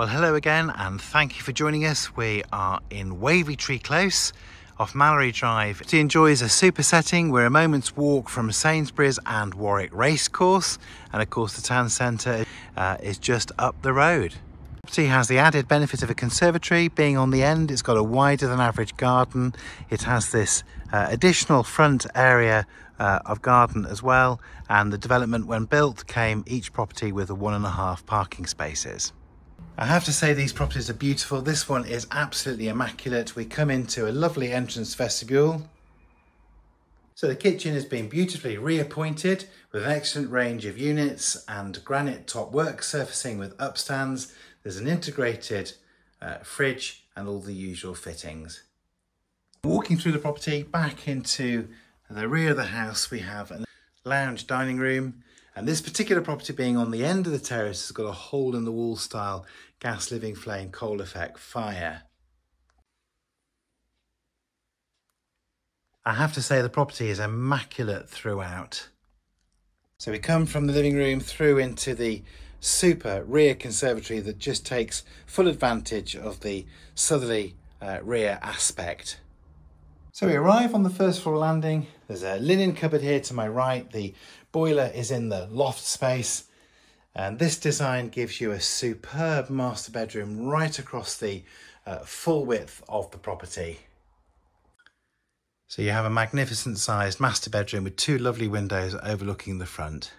Well, hello again, and thank you for joining us. We are in Wavytree Close off Mallory Drive. It enjoys a super setting. We're a moment's walk from Sainsbury's and Warwick Racecourse, and of course, the town centre uh, is just up the road. Property has the added benefit of a conservatory being on the end. It's got a wider than average garden. It has this uh, additional front area uh, of garden as well. And the development, when built, came each property with a one and a half parking spaces. I have to say these properties are beautiful. This one is absolutely immaculate. We come into a lovely entrance vestibule. So the kitchen has been beautifully reappointed with an excellent range of units and granite top work surfacing with upstands. There's an integrated uh, fridge and all the usual fittings. Walking through the property back into the rear of the house, we have a lounge dining room. And this particular property being on the end of the terrace has got a hole in the wall style gas living flame coal effect fire. I have to say the property is immaculate throughout. So we come from the living room through into the super rear conservatory that just takes full advantage of the southerly uh, rear aspect. So we arrive on the first floor landing. There's a linen cupboard here to my right. The boiler is in the loft space. And this design gives you a superb master bedroom right across the uh, full width of the property. So you have a magnificent sized master bedroom with two lovely windows overlooking the front.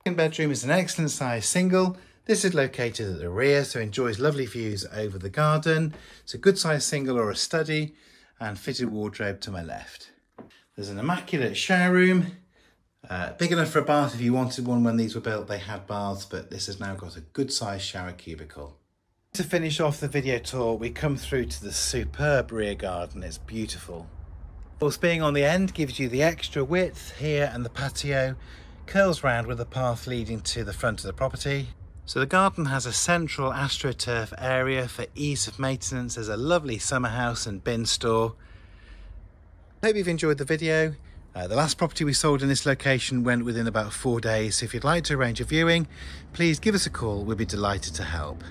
Second bedroom is an excellent sized single. This is located at the rear, so enjoys lovely views over the garden. It's a good sized single or a study and fitted wardrobe to my left. There's an immaculate shower room uh, big enough for a bath if you wanted one when these were built, they had baths, but this has now got a good sized shower cubicle. To finish off the video tour, we come through to the superb rear garden. It's beautiful. Of course, being on the end gives you the extra width here and the patio curls round with a path leading to the front of the property. So the garden has a central astroturf area for ease of maintenance. There's a lovely summer house and bin store. Hope you've enjoyed the video. Uh, the last property we sold in this location went within about four days, so if you'd like to arrange a viewing, please give us a call, we'd be delighted to help.